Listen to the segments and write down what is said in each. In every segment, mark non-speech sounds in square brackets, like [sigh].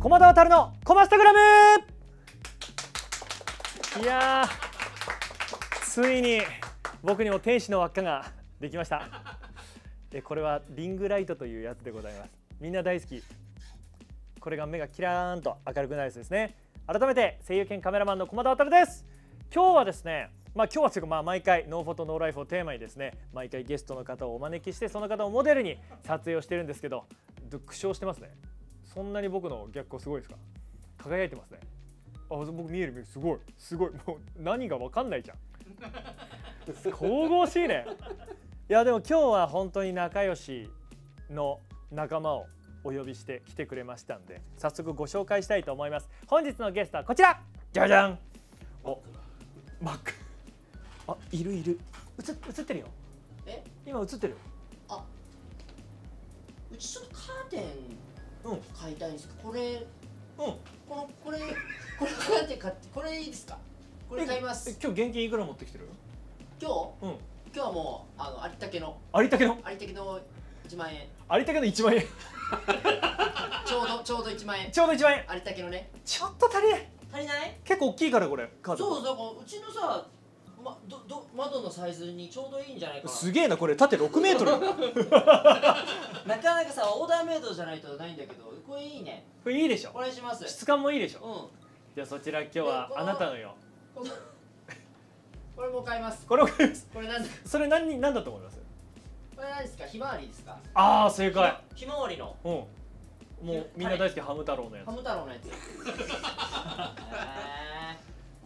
駒田渡のコマスタグラム。いやーついに僕にも天使の輪っかができました。でこれはリングライトというやつでございます。みんな大好き。これが目がキラーンと明るくなるやつですね。改めて声優兼カメラマンの駒田渡です。今日はですねまあ今日はというかまあ毎回ノーフォトノーライフをテーマにですね毎回ゲストの方をお招きしてその方をモデルに撮影をしてるんですけど苦笑してますね。そんなに僕の逆光すごいですか？輝いてますね。あ僕見える見える。すごい。すごい。もう何がわかんないじゃん。神々しいね。いやでも今日は本当に仲良しの仲間をお呼びして来てくれましたんで早速ご紹介したいと思います。本日のゲストはこちら。じゃじゃんお。マック。あいるいる。映映ってるよ。え？今映ってるあ。うちちょっとカーテンうん買いたいんですけどこれうん。このこれこれカーテン買ってこれいいですか？これ買います。え今日現金いくら持ってきてる？今日？うん。今日はもうあの有竹の。有竹の？有竹の1万円。有竹の1 [laughs] 万円。ちょうどちょうど1万円。ちょうど1万円。有竹のね。ちょっと足りない。足りない？結構大きいからこれ。カードそうだからうちのさ、ま、どど窓のサイズにちょうどいいんじゃないかな。すげえなこれ。縦6メートル。[laughs] なかなかさオーダーメイドじゃないとないんだけどこれいいね。これいいでしょ。お願いします。質感もいいでしょ。うん。じゃあそちら今日はあなたのよ。これも買います。これわかります。これなんだそれ何に何だと思います？これ何ですか？ひまわりですか？ああ正解。ひまわりの。うん。もうみんな大好きハム太郎のやつ。ハム太郎のやつ。[laughs] へ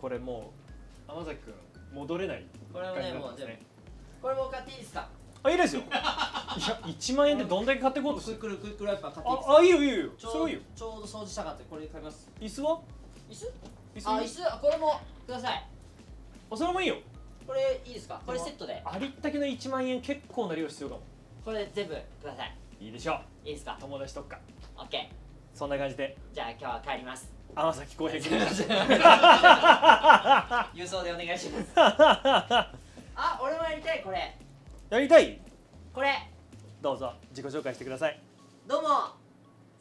これもう天崎くん戻れないーこれもねもう全部これも買っていいですか？あいいですよ。いや1万円でどんだけ買っていこうとする？クイックルクイックルワイパー買っていいですか？ああいいよいいよちょういいよ。ちょうど掃除したかったこれ買います。椅子は？椅子？椅子あ椅子？これもください。あそれもいいよ。これいいですか？これセットで。有竹の1万円結構な量必要かもこれ全部ください。いいでしょう。いいですか？友達とか。オッケそんな感じで。ーじゃあ今日は帰ります天崎浩平君。[laughs] 郵送でお願いします。あ俺もやりたいこれ。やりたい？これ。どうぞ。自己紹介してください。どうも。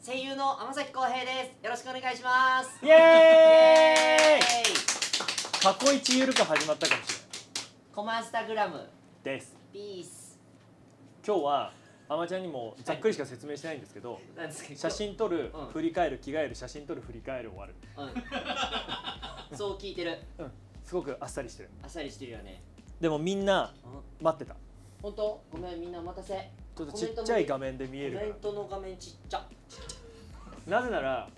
声優の天崎浩平です。よろしくお願いします。イエーイ！イ過去一ゆるか始まったかもしれない。コマンスタグラム。です。ピース。今日はあまちゃんにもざっくりしか説明してないんですけど、なんですか写真撮る、うん。振り返る着替える写真撮る振り返る終わる。うん。[laughs] そう聞いてる。うん。すごくあっさりしてる。あっさりしてるよね。でもみんなうん。待ってた。本当？ごめんみんなお待たせ。ちょっとちっちゃい画面で見えるかコメントの画面ちっちゃ。らなぜなら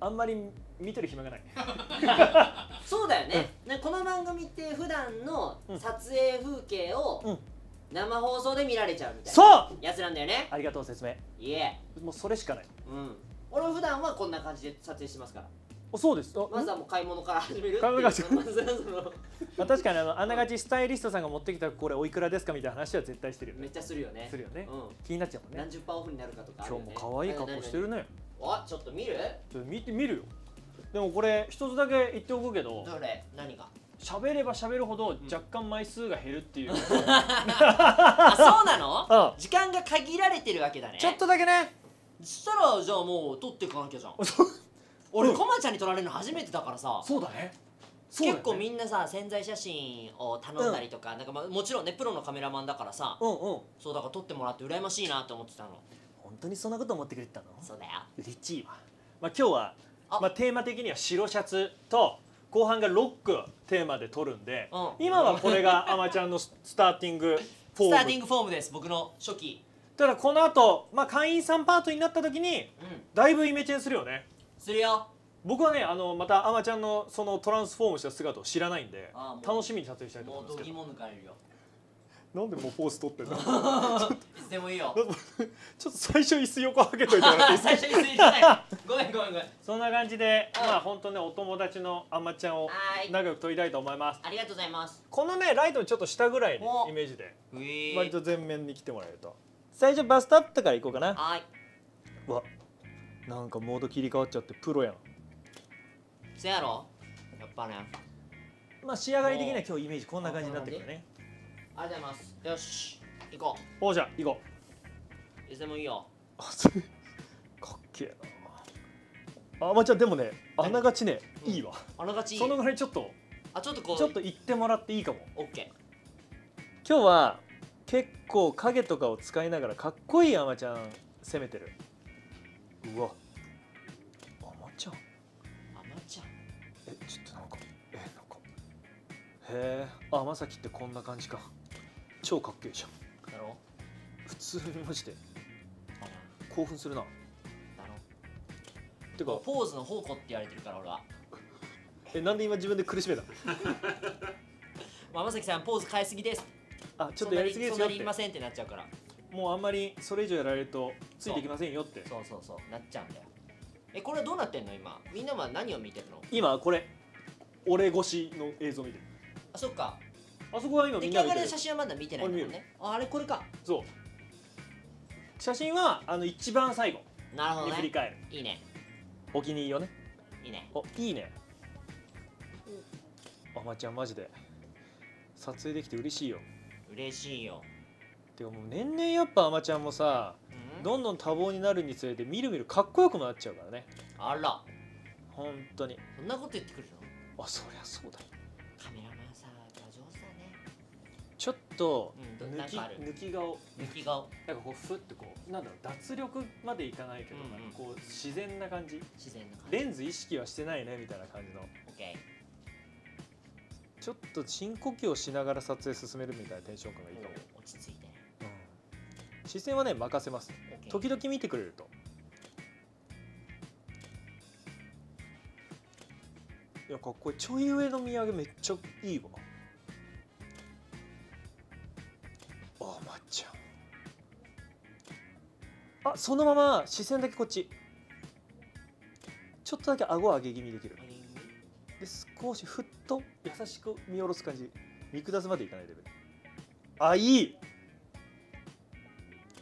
あんまり見てる暇がない。[laughs] そうだよね。ねこの番組って普段の撮影風景をうん生放送で見られちゃうみたいなそう。やつなんだよね。ありがとう説明。いえ。もうそれしかない。うん。俺普段はこんな感じで撮影してますから。あそうです。あまずはもう買い物から始める買い物から始める。[laughs] まあ、確かにあのあながちスタイリストさんが持ってきたこれおいくらですかみたいな話は絶対してるよね。めっちゃするよね。するよね。うん。気になっちゃうもんね。何十パーオフになるかとかある今日も可愛い格好してるねおちょっと見る？ちょっと見て見るよ。でもこれ一つだけ言っておくけど。どれ？何が？喋れば喋るほど若干枚数が減るっていう、あそうなの？あ [laughs] 時間が限られてるわけだね。ちょっとだけね。そしたらじゃあもう撮っていかなきゃじゃん。[laughs] そう。俺うん。コマちゃんに撮られるの初めてだからさ。そうだね。結構みんんなさ潜在写真を頼んだりとか,、なんかまあもちろんねプロのカメラマンだからさ、うんうん。そうだから撮ってもらって羨ましいなって思ってたの。本当にそんなこと思ってくれてたの？そうだよ。リッチーは、まあ、今日はあ。まあ、テーマ的には白シャツと後半がロックテーマで撮るんで、うん。今はこれがアマちゃんのススターティングフォーム。スターティングフォームです僕の初期。ただこの後、まあ会員さんパートになった時にうん。だいぶイメチェンするよね。するよ。僕はねあのまたアマちゃんのそのトランスフォームした姿を知らないんで楽しみに撮影したいとも思いうますけど。どぎも抜かれるよなんでもうポーズ撮ってんの？ちいつでもいいよ。ょっと最初椅子横はけといてもらっていい [laughs] 最初についてないごめんごめんごめん。そんな感じでうんまあ本当ねお友達のアマちゃんをはーい。仲良く撮りたいと思います。ありがとうございます。このねライトのちょっと下ぐらいにお。イメージで。割と前面に来てもらえると。最初バストアップからいこうかな。はーいうわ。なんかモード切り替わっちゃってプロやん。そやろ？やっぱね。まあ仕上がり的には今日イメージこんな感じになってくるねありがとうございます。よし行こおうじゃあ行こう。いつでもいいよ。うあそれかっけえな。あまあちゃんでもね何？あながちねうん。いいわ。あながちいい？そのぐらいちょっとあちょっとこうちょっと言ってもらっていいかも。オッケ今日は結構影とかを使いながらかっこいいあまちゃん攻めてる。うわ。あまちゃん？ーあまちゃん？えちょっとなんかえなんか。へえあまさきってこんな感じか超かっけえじゃん。だろ？普通にマジで。あ。興奮するな。だろ。てか。ポーズの宝庫って言われてるから俺は。[laughs] えなんで今自分で苦しめた？[laughs] まあまさんポーズ変えすぎです。あちょっとやりすぎですそんなよってにいませんってなっちゃうから。もうあんまりそれ以上やられるとついていきませんよって。そうそうそう。なっちゃうんだよ。えこれはどうなってんの？今。みんなは何を見てるの？今これ。俺越しの映像見てる。あそっかあそこは今み出来上がりの写真はまだ見てないんだもんね。ああれこれか。そう。写真はあの一番最後。なるほどね。に振り返る。いいね。お気に入りをね。いいね。おいいね。あまちゃんマジで撮影できて嬉しいよ。嬉しいよ、てかもう年々やっぱあまちゃんもさうん、どんどん多忙になるにつれてみるみるかっこよくもなっちゃうからね。あら。本当に。そんなこと言ってくるの？あそりゃそうだよとうん。抜き,、抜き顔。抜き顔。なんかこうふってこうなんだろう脱力までいかないけど、うんうん。こう自然な感じ。自然な感じ。レンズ意識はしてないねみたいな感じの。ちょっと深呼吸をしながら撮影進めるみたいなテンション感がいいーかも、お落ち着いて。ねうん、視線はね任せます。時々見てくれると。いやかっこいい。ちょい上の見上げめっちゃいいわそのまま視線だけこっち。ちょっとだけ顎上げ気味できる。で少しふっと優しく見下ろす感じ。見下すまでいかないレベル。あいい！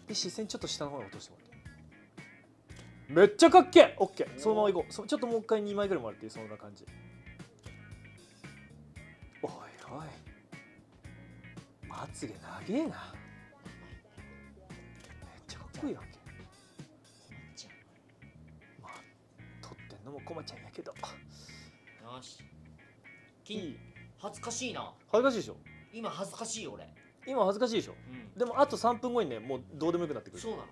で視線ちょっと下の方に落としてもらって。めっちゃかっけえ！オッケー！そのままいこう。そちょっともう一回2枚ぐらいもらっていいそんな感じ。おいおい。まつげ長えな。めっちゃかっこいいわ。けもこまちゃんやけど。んよし。い金い恥ずかしいな。恥ずかしいでしょ？今恥ずかしいよ俺。今恥ずかしいでしょ？うん。でもあと3分後にねもうどうでもよくなってくる。そうなの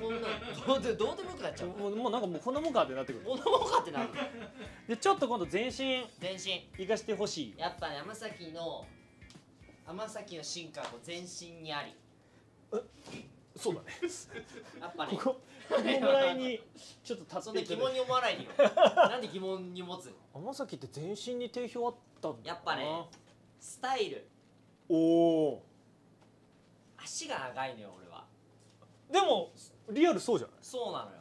こんなどうでどうでもよくなっちゃう。も [laughs] うもうなんかもうこんなもんかってなってくる。こんなもんかってなる。でちょっと今度全身全身。生かしてほしい。やっぱね天崎の天崎の進化は全身にありそうだね。やっぱねここここぐらいにちょっと立そんっていただいてな疑問に思わないでよ。[laughs] なんで疑問に持つ天崎って全身に定評あったんだやっぱねスタイル。おお足が長いのよ俺は。でもリアルそうじゃない？そうなのよ。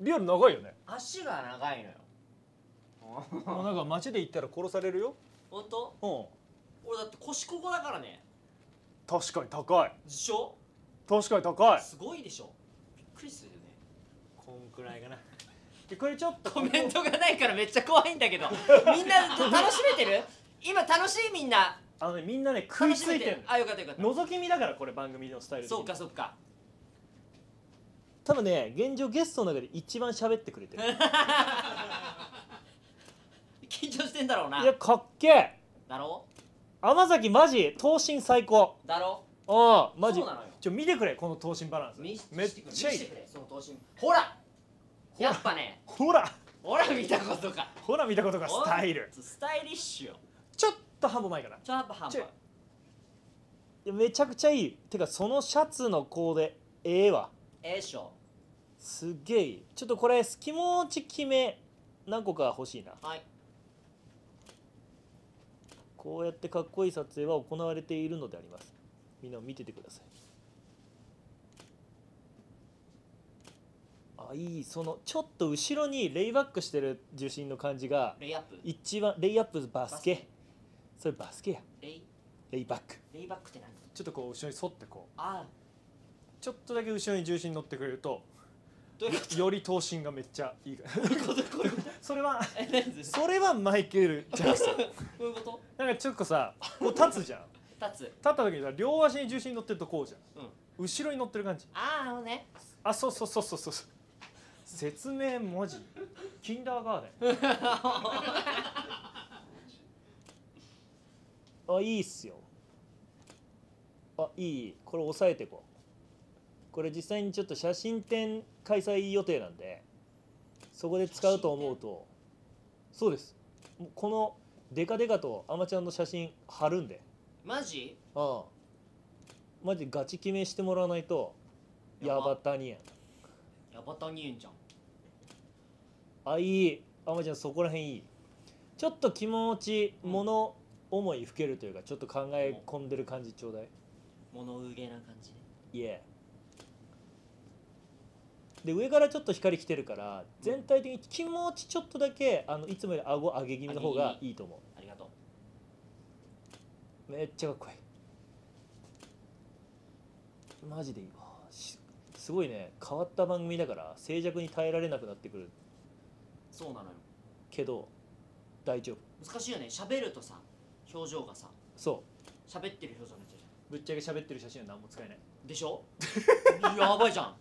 リアル長いよね。足が長いのよ。[laughs] もうなんか街で行ったら殺されるよ。本当？うん。俺だって腰ここだからね。確かに高い。でしょ？確かに高い。すごいでしょ。びっくりするよね。こんくらいかな。[laughs] でこれちょっとコメントがないからめっちゃ怖いんだけど。[laughs] みんな楽しめてる？今楽しいみんな。あのねみんなね食いついてる。あよかったよかった。覗き見だからこれ番組のスタイルそうかそうか。多分ね現状ゲストの中で一番喋ってくれてる。[laughs] 緊張してんだろうな。いやかっけえ。だろ天崎マジ頭身最高。だろああマジ。ちょ見てくれこの頭身バランス。見めっちゃいい。ほら。やっぱね。ほら。ほら見たことか。ほら見たことがスタイル。スタイリッシュよ。ちょっと半分前かな。ちょやっぱ半ちょ端いやめちゃくちゃいい。てかそのシャツのコーデええわ。ええっしょ。すっげえいい。ちょっとこれ気持ち決め何個か欲しいな。はい。こうやってかっこいい撮影は行われているのでありますみんな見ててください。あいい。そのちょっと後ろにレイバックしてる重心の感じがレイアップ。一番レイアップバスケ。それバスケや。レイ。レイバック。レイバックって何？ちょっとこう後ろに沿ってこう。あちょっとだけ後ろに重心乗ってくれるとより頭身がめっちゃいいから。それはえ何ですそれはマイケル・ジャクソン。[laughs] どういうこと？なんかちょっとさこう立つじゃん立った時にさ両足に重心乗ってるとこうじゃん。うん。後ろに乗ってる感じ。あああのね。あそうそうそうそうそう。説明文字。キンダーガーデン。[laughs] あいいっすよ。あいい。これ押さえてこう。これ実際にちょっと写真展開催予定なんでそこで使うと思うと。そうです。このデカデカとアマちゃんの写真貼るんでマジ？ああ。マジガチ決めしてもらわないとヤやばバタニエンヤバタニエンじゃん。あいい。アマちゃんそこら辺いい。ちょっと気持ちうん物思いふけるというかちょっと考え込んでる感じちょうだい。物憂げな感じね。いえ。で上からちょっと光来てるから全体的に気持ちちょっとだけあのいつもより顎上げ気味の方がいいと思うめっちゃかっこいい。マジでいいわしすごいね。変わった番組だから静寂に耐えられなくなってくる。そうなのよ。けど大丈夫。難しいよね。喋るとさ表情がさ。そう。喋ってる表情になっちゃうじぶっちゃけ喋ってる写真は何も使えない。でしょ？[laughs] やばいじゃん。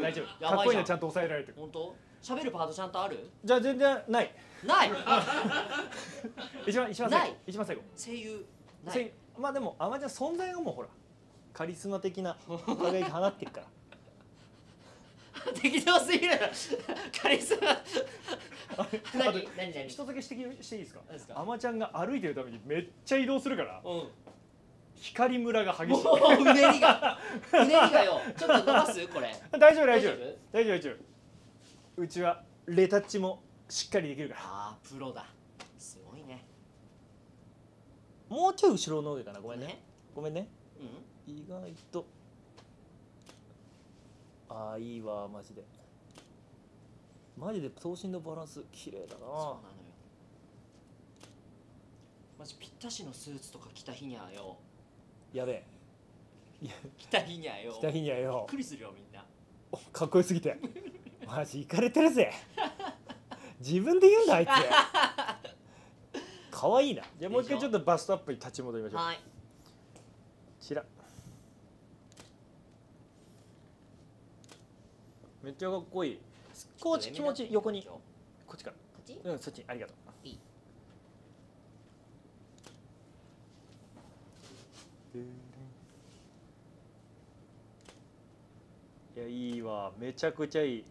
大丈夫。かっこいいのちゃんと抑えられてる。本当？喋るパートちゃんとある？じゃあ全然ないない。[laughs] 一番一番最後。一番最後。声優。なせいいまあでもアマちゃん存在がもうほらカリスマ的な輝き放ってるから。[laughs] 適当すぎる。カリスマ。何？何？何？一つだけ指摘していいですか？何ですか？アマちゃんが歩いてるためにめっちゃ移動するからうん。光ムラが激もうしいうねりがうねりがよ。ちょっと伸ばす？これ。大丈夫大丈夫。大丈夫？大丈夫大丈夫。うちはレタッチもしっかりできるから。あープロだ。すごいね。もうちょい後ろの上かな？ごめんね。ね。ごめんね。うん。意外と。ああいいわマジで。マジで頭身のバランス綺麗だな。そうなのよ。マジぴったしのスーツとか着た日にはよ。やべえ。着た日にはよ。来た日にはびっよくりするよみんな。おかっこよすぎて。マジいかれてるぜ自分で言うんだ [laughs] あいつ。可愛いな。じゃあもう一回ちょっとバストアップに立ち戻りましょう。はい。ちらめっちゃかっこいい。少し気持ち横に。ここっちから。っち？うんそっち。ありがとう。いい。いやいいわ。めちゃくちゃいい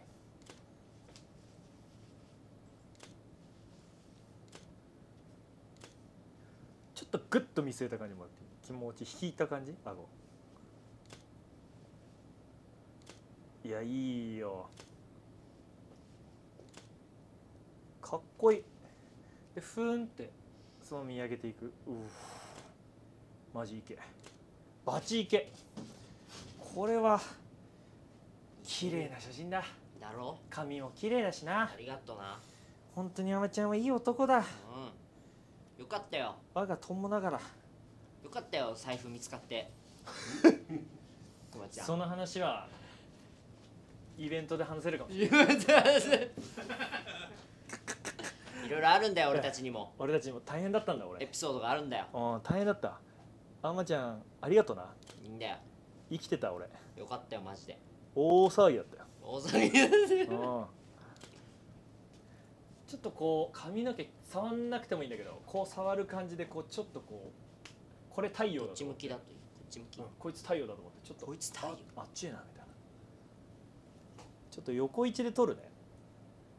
ちょっとグッと見据えた感じもあって気持ち引いた感じ？顎。いやいいよ。かっこいい。でふーんってその見上げていく。ううマジいけバチいけこれは綺麗な写真だ。だろ。髪も綺麗だしな。ありがとな。本当にあまちゃんはいい男だ。うんよかったよ。我が友だから。よかったよ財布見つかって。[laughs] ちゃん。その話はイベントで話せるかもしれい。ろいろあるんだよ俺たちにも。な [laughs] い俺たちにも大変だったんだ俺。エピソードがあるんだよ。うん大変だった。あまちゃんありがとな。いいんだよ。生きてた俺。よかったよマジで。大騒ぎだったよ。大騒ぎうんちょっとこう髪の毛触んなくてもいいんだけどこう触る感じでこうちょっとこうこれ太陽こっちだと思って。向きだといいこっち向き。うんこいつ太陽だと思って。ちょっとこいつ太陽。ああっちへなみたいな。ちょっと横位置で撮るね。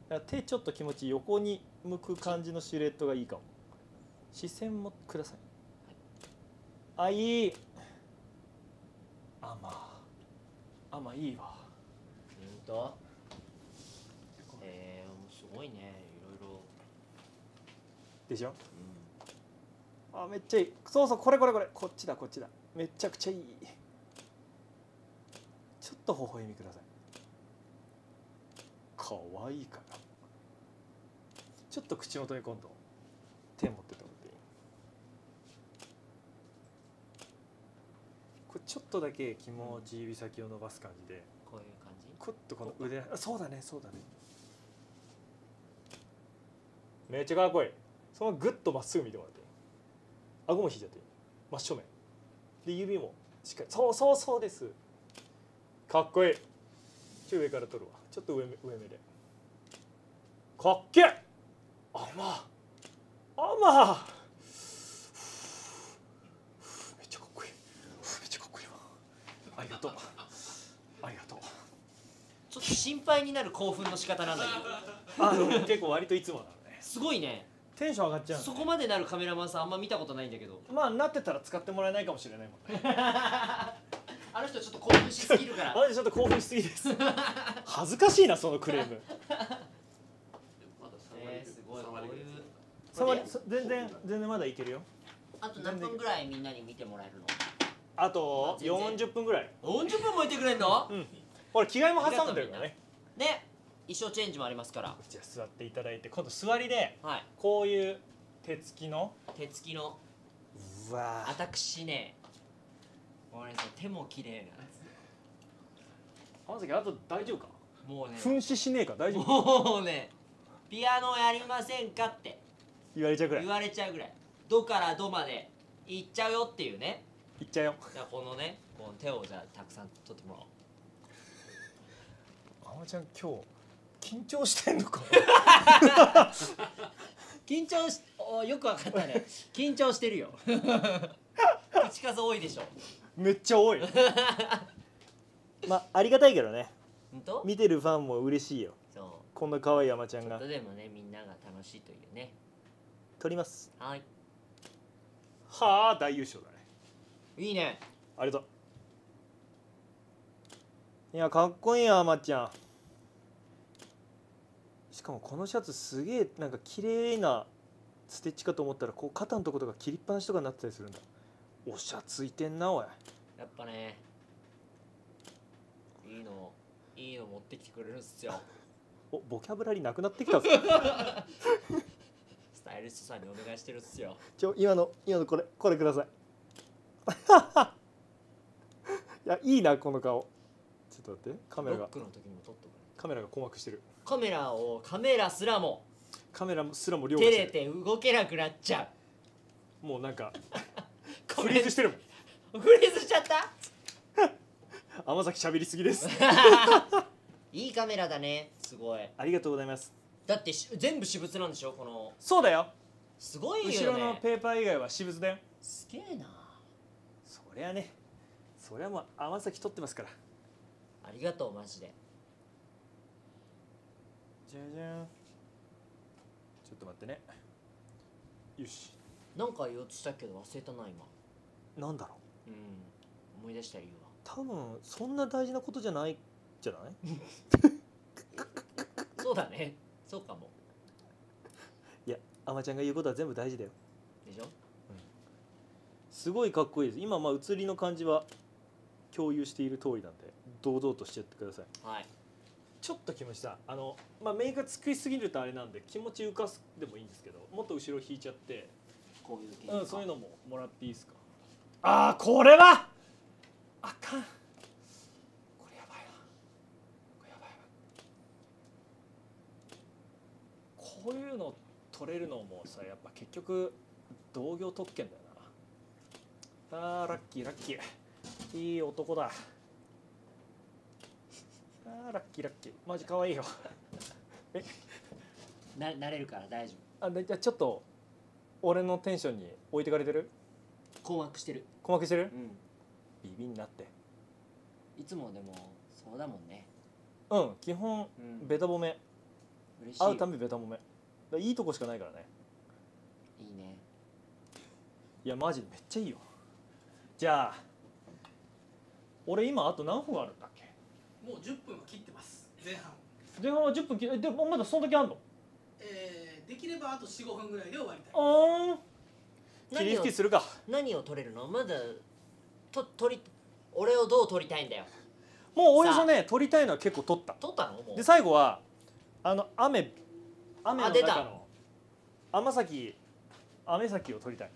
だから手ちょっと気持ち横に向く感じのシルエットがいいかも。視線もください。あいい。あまあ。あまあいいわ。うんとえー、もうすごいねいろいろでしょ？うん。あめっちゃいい。そうそうこれこれこれ。こっちだこっちだ。めちゃくちゃいい。ちょっと微笑みください。かわいいからちょっと口元に今度手持ってってもらっていい？これちょっとだけ気持ち指先を伸ばす感じで。こういう感じ？クッとこの腕。あそうだねそうだね。めっちゃかっこいいそのままグッとまっすぐ見てもらっていい顎も引いちゃっていい真正面。で指もしっかりそうそうそうです。かっこいい。ちょい上から撮るわ。ちょっと上目上目で。かっけえ。あまあまめっちゃかっこいい。めっちゃかっこいいわ。ありがとう。ありがとう。ちょっと心配になる興奮の仕方なんだけど。あの結構割といつもなのね。すごいねテンション上がっちゃうのそこまでなるカメラマンさんあんま見たことないんだけど。まあなってたら使ってもらえないかもしれないもんね。[laughs] あの人ちょっと興奮しすぎるから。マジでちょっと興奮しすぎです。恥ずかしいなそのクレーム。えー、すごい。こうい。うさわり。そ全然全然まだいけるよ。あと何分ぐらいみんなに見てもらえるの？あと全然。40分ぐらい。40分もいてくれんの？うん。俺着替えも挟んでるからね。ね衣装チェンジもありますから。じゃあ座っていただいて今度座りではい。こういう手つきの？手つきの。うわ。私ね俺ね手も綺麗なんです浜崎あと大丈夫か？もうね。噴死しねえか？大丈夫？もうねピアノやりませんかって。言われちゃうくらい。言われちゃうぐらい。ドからドまで行っちゃうよっていうね。いっちゃうよ。じゃあこのねこの手をじゃあたくさん取ってもらおう。あまちゃん今日緊張してんのか。[laughs] 緊張しおよくわかったね。緊張してるよ。[laughs] 口数多いでしょ。めっちゃ多い。[laughs] まあありがたいけどね。見てるファンも嬉しいよ。そう。こんな可愛いあまちゃんが。ちょっとでもねみんなが楽しいというね。撮ります。はい。はあ大優勝だね。いいね。ありがとう。いやかっこいいよあまちゃんしかもこのシャツすげえなんか綺麗なステッチかと思ったらこう肩のとことか切りっぱなしとかになってたりするんだ。おしゃついてんなおい。やっぱねいいのいいの持ってきてくれるんすよ。おボキャブラリーなくなってきたぞ。[laughs] スタイリストさんにお願いしてるっすよ。ちょ今の今のこれこれください。いやいいなこの顔。ちょっと待ってカメラが。カメラが困惑してるカメラをカメラすらもカメラすらも凌駕照れして動けなくなっちゃもうなんか [laughs] うフリーズしてるもん。フリーズしちゃった？[laughs] 天崎喋りすぎです。[laughs] いいカメラだね。すごい。ありがとうございます。だってし全部私物なんでしょ？この。そうだよ。すごいよね。後ろのペーパー以外は私物だよ。すげえな。そりゃね。そりゃもう天崎撮ってますから。ありがとうマジでじゃじゃん。ちょっと待ってね。よし。なんか言おうとしたけど忘れたな今。なんだろう。うん。思い出したら言うわ多分そんな大事なことじゃないじゃない？そうだね。そうかも。いやあまちゃんが言うことは全部大事だよ。でしょ？すごいかっこいいです。今まあ写りの感じは共有している通りなんで堂々としちゃってください。はいちょっと気持ちさあのまあメイクが作りすぎるとあれなんで気持ち浮かすでもいいんですけどもっと後ろ引いちゃって。こういう系うんそういうのももらっていいですか？ああこれは！あかん。これやばいわこれやばいわ。こういうの取れるのもさやっぱ結局同業特権だよな。あーラッキーラッキー。いい男だあーラッキーラッキー。マジ可愛いよ。[laughs] な慣れるから大丈あでじゃあちょっと俺のテンションに置いてかれてる？夫困惑してる。鼓膜してる？うん。ビビんなって。いつもでもそうだもんね。うん基本うん。ベタ褒め。嬉しい会うたびベタ褒め。だからいいとこしかないからね。いいね。いやマジでめっちゃいいよ。じゃあ俺今あと何分あるんだっけ？もう10分は切ってます。前半、前半は10分きえでもまだそんだけあんの？えー、できればあと45分ぐらいで終わりたいあー。ん切り引きするか。何を撮れるの？まだと撮り俺をどう撮りたいんだよ。もうおおよそね撮りたいのは結構撮った。撮ったの？もう。で最後はあの雨。雨のあ出た。中の天崎雨崎を撮りたい。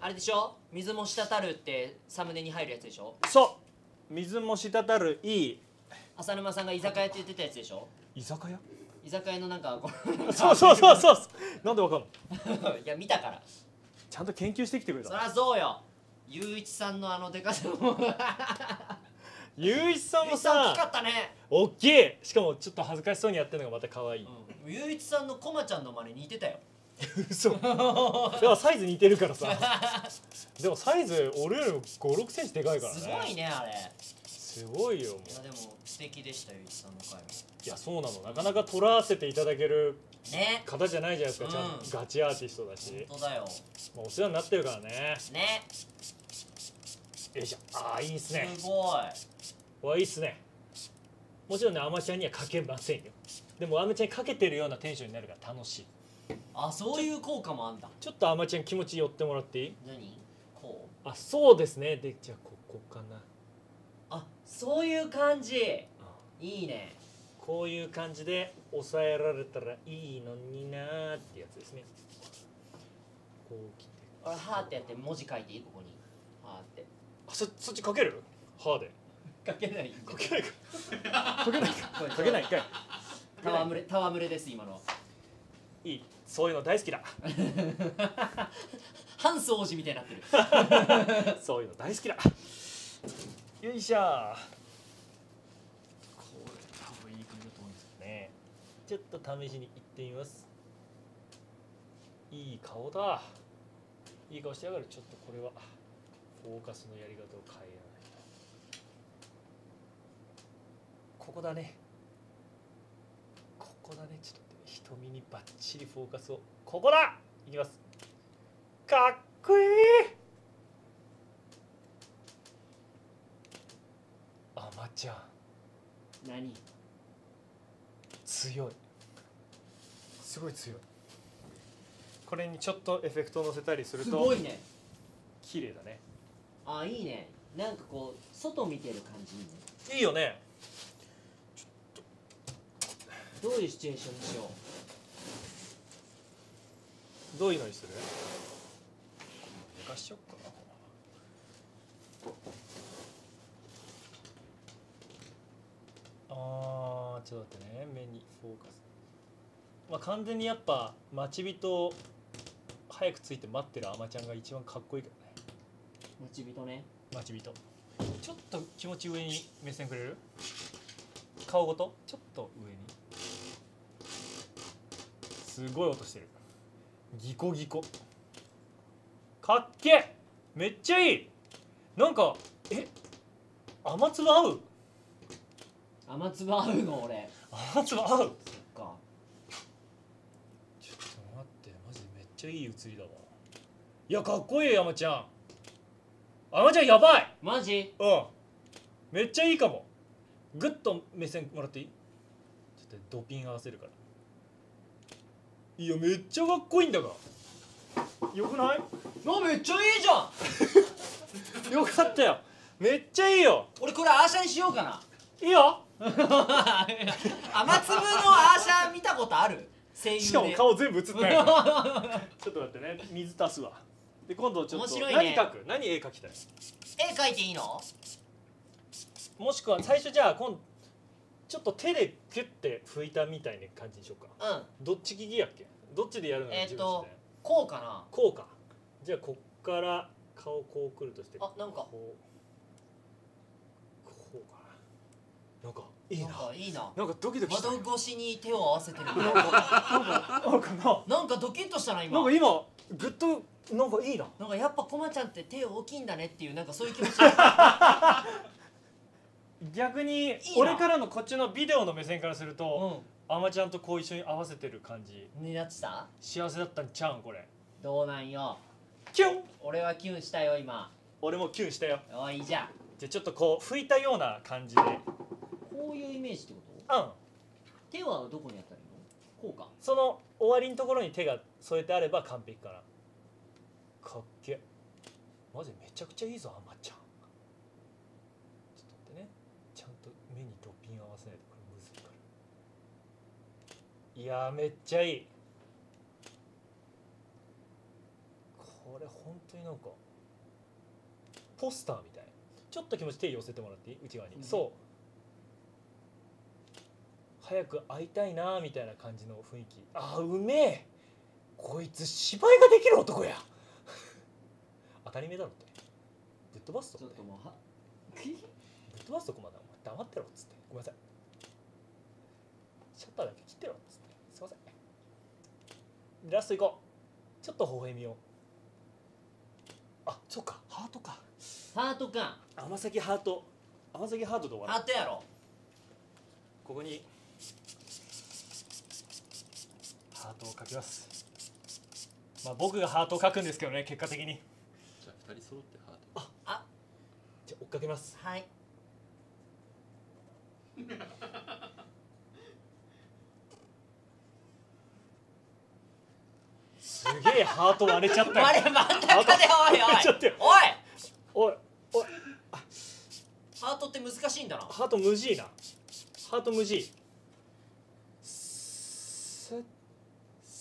あれでしょ？水も滴るってサムネに入るやつでしょ？そう。水も滴るいい浅沼さんが居酒屋って言ってたやつでしょ？居酒屋？居酒屋のなんかこそうそうそうそう。なんでわかんの？う [laughs] いや見たから。ちゃんと研究してきてくれた。そりゃそうよ。雄一さんのあのでかさも。ゆういちさんもゆういちさん大きかさったね。大きい。しかもちょっと恥ずかしそうにやってるのがまた可愛い、うん。ゆういちさんのこまちゃんの真似似てたよ。嘘。[laughs] でもサイズ似てるからさ。でもサイズ俺よりも5 6センチでかいからね。すごいねあれすごいよもう。いやでも素敵でしたゆういちさんの回もいやそうなの。なかなか撮らせていただけるね。方じゃないじゃないですか、ちゃんうんとガチアーティストだし、本当だよ。まあ、お世話になってるからね。ね。よいしょ。ああいいっすね。すごい。わいいっすね。もちろんねアマちゃんにはかけませんよ。でもアマちゃんにかけてるようなテンションになるから楽しい。あそういう効果もあんだ。ちょっとアマちゃん気持ち寄ってもらっていい？何？こう？あそうですね。でじゃあここかな。あそういう感じ。あいいね。こういう感じで抑えられたらいいのになーってやつですね。こう来て。俺ハーってやって文字書いていい？ここに。ハーって。あそそっちかける？歯で。書けない。かけないか。[laughs] かけないか。これかけないかい。戯れ戯れです今の。いい。そういうの大好きだ。[laughs] ハンス王子みたいになってる。[laughs] そういうの大好きだよいしょ。これ多分いい感じだと思うんですけどね。ちょっと試しに行ってみます。いい顔だ。いい顔してやがる。ちょっとこれはフォーカスのやり方を変えらない。ここだね。ここだね。ちょっと瞳にバッチリフォーカスを。ここだ。いきます。かっこいいあまちゃん。何？強い。すごい強い。これにちょっとエフェクトを乗せたりするすとごいね。綺麗だね。あいいね。なんかこう外見てる感じいいね。いいよね。どういうシチュエーションにしよどういうのにする？寝かしちゃおっかなあーちょっと待ってね目にフォーカス。まあ完全にやっぱ待ち人を早くついて待ってるアマちゃんが一番かっこいいけどね。う待ち人ね。待ち人。ちょっと気持ち上に目線くれる？顔ごと？ちょっと上に。すごい音してる。ギコギコ。かっけめっちゃいい！なんかえ？雨粒合う？雨粒合うの俺。雨粒合う？そっか。ちょっと待ってマジでめっちゃいい写りだわ。いやかっこいい山ちゃん。山ちゃんやばい！マジ？うん。めっちゃいいかも。グッと目線もらっていい？ちょっとドピン合わせるから。いやめっちゃかっこいいんだが。よくない？あめっちゃいいじゃん！[laughs] よかったよ。めっちゃいいよ。俺これアーシャにしようかな。いいよ [laughs] 雨粒のアーシャ見たことある？声優で。しかも顔全部映ってない。[laughs] ちょっと待ってね。水足すわ。で今度ちょっとね。何描く？何絵描きたい？絵描いていいの？もしくは最初じゃあ今度ちょっと手でピュッて拭いたみたいな感じにしようか。うん。どっち利きやっけ？どっちでやるのがえーっとこうかな。こうか。じゃあこっから顔こうくるとしてあなんか。こうこうかな。なんかいいな。なんかいいな。なんかドキドキした。窓越しに手を合わせてる。[laughs] なんかなんかななんかドキッとしたな今。なんか今グッとなんかいいな。なんかやっぱコマちゃんって手大きいんだねっていうなんかそういう気持ち。[laughs] 逆に俺からのこっちのビデオの目線からするとうあまちゃんとこう一緒に合わせてる感じ。んになってた？幸せだったんちゃうんこれ。どうなんよ？キュン。俺はキュンしたよ今。俺もキュンしたよ。おいいいじゃん。じゃあちょっとこう拭いたような感じでこういうイメージってこと？うん。手はどこにやったらいいの？こうか。その終わりのところに手が添えてあれば完璧かな。かっけマジめちゃくちゃいいぞあまちゃん。ちょっと待ってね。ちゃんと目にドッピン合わせないとこれむずいから。いやーめっちゃいい。これ本当になんかポスターみたい。ちょっと気持ち手寄せてもらっていい？内側に、うん。そう早く会いたいなみたいな感じの雰囲気。あーうめえ。こいつ芝居ができる男や。[laughs] 当たり前だろって。ぶっ飛ばすぞちょっともうは [laughs] ぶっ飛ばばすとこまでお前黙ってろっつって。ごめんなさい。シャッターだけ切ってろっつって。すいません。ラスト行こう。ちょっと微笑みを。あそうか。ハートか。ハートか。甘崎ハート。甘崎ハートで終わる。ハートやろ。ここにハートを書きます。まあ僕がハートを書くんですけどね結果的に。じゃあ二人揃ってハート。あじゃあ追っかけます。はい。すげえハート割れちゃったよ。あれ真ん中でおいおい。ちょっとおい。おいおい。ハートって難しいんだな。ハート無事な。ハート無事す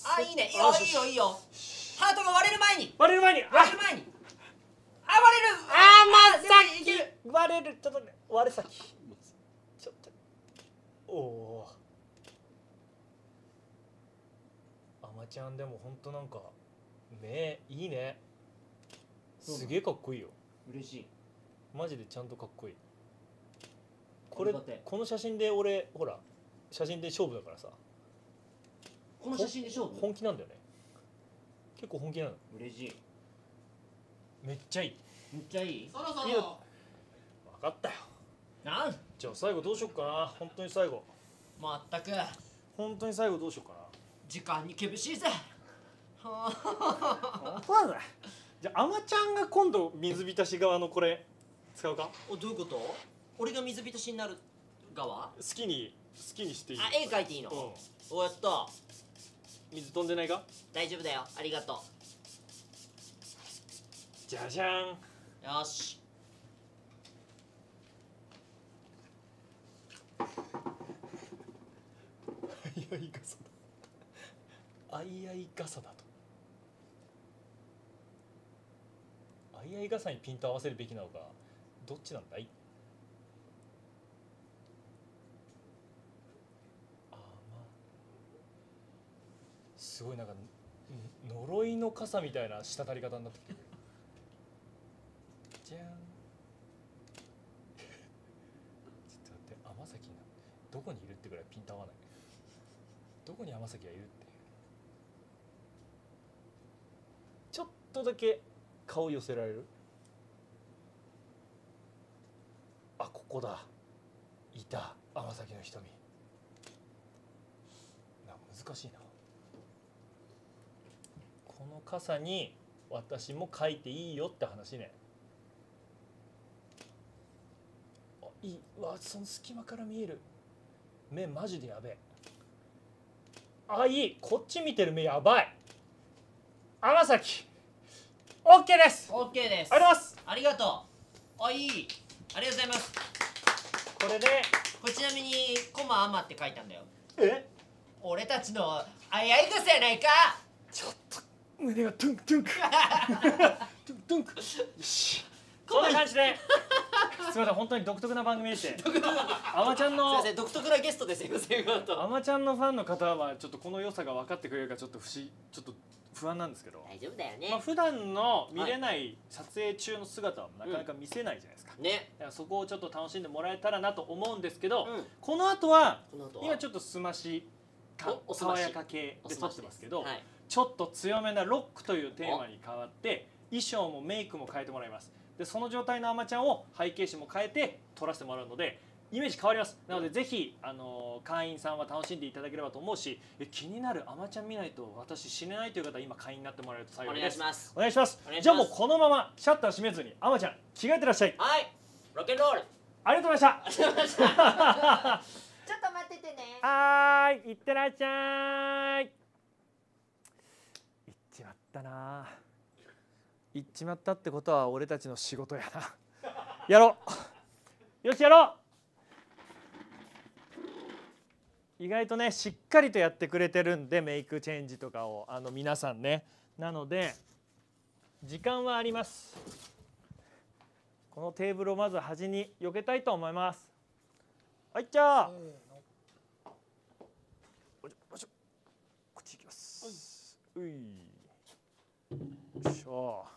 あいいね。いいよあいいよいいよ。ハートが割れる前に。割れる前に。あ。割れる前に。あ割れる。あまでもいける。割れる。ちょっとね割れ先ちょっと。おおあまちゃんでもほんとなんか目いいね。すげえかっこいいよ。嬉しい。マジでちゃんとかっこいい。これこの写真で俺ほら写真で勝負だからさこの写真で勝負？本気なんだよね。結構本気なの。嬉しい。めっちゃいい。めっちゃいい？そろそろ。分かったよ。なん？じゃあ最後どうしよっかな。本当に最後。まったく。本当に最後どうしようかな。時間に厳しいぜ。は本当だねじゃああまちゃんが今度水浸し側のこれ使うか。おどういうこと？俺が水浸しになる側？好きに好きにしていい。あ絵描いていいの、うん。おやった水飛んでないか？大丈夫だよ。ありがとじゃじゃん。うよし。あいあい傘だあいあい傘だと。あいあい傘にピント合わせるべきなのかどっちなんだい？すごいなんか呪いの傘みたいな滴り方になってきて。るじゃん。[laughs] ちょっと待って天崎な。どこにいるってぐらいピント合わない。どこに天崎がいるって。ちょっとだけ顔寄せられる。あここだ。いた。天崎の瞳。な難しいな。この傘に私も描いていいよって話ね。あいい。うわその隙間から見える。目マジでやべえ。あいい。こっち見てる目やばい。天崎。OK です。オッケーです。ありがとうございます。ありがとう。あいい。ありがとうございます。これで。これちなみにコマアマって書いたんだよ。え？俺たちのあやい草やないか。ちょっと胸がトゥンクトゥンク。トゥンク [laughs] トゥンク。よし。こんな感じで。すみません本当に独特な番組でして。あまちゃんすいません独特なゲストですいませんあまちゃんのファンの方はちょっとこの良さが分かってくれるかちょっと不思議ちょっと不安なんですけど、大丈夫だよね、まあ普段の見れない撮影中の姿はなかなか見せないじゃないですか、ね。だからそこをちょっと楽しんでもらえたらなと思うんですけど、うん。この後はこの後は。今ちょっとすましかおおすまし。爽やか系で撮ってますけど、はい、ちょっと強めなロックというテーマに変わって衣装もメイクも変えてもらいます。でその状態のあまちゃんを背景紙も変えて撮らせてもらうのでイメージ変わります。なのでぜひ、あのー会員さんは楽しんでいただければと思うしえ気になるあまちゃん見ないと私死ねないという方は今会員になってもらえると幸おいです。願いします。お願いします。お願いします。じゃあもうこのままシャッター閉めずにあまちゃん着替えてらっしゃい。はい。ロケンロール。ありがとうございました。[laughs] [laughs] ちょっと待っててね。はーい、いってらっしゃい。行っちまったな。行っちまったってことは俺たちの仕事やな。やろう。よしやろう。意外とねしっかりとやってくれてるんでメイクチェンジとかをあの皆さんねなので時間はありますこのテーブルをまず端に避けたいと思いますはいじゃあこっち行きます。うい。よいしょ。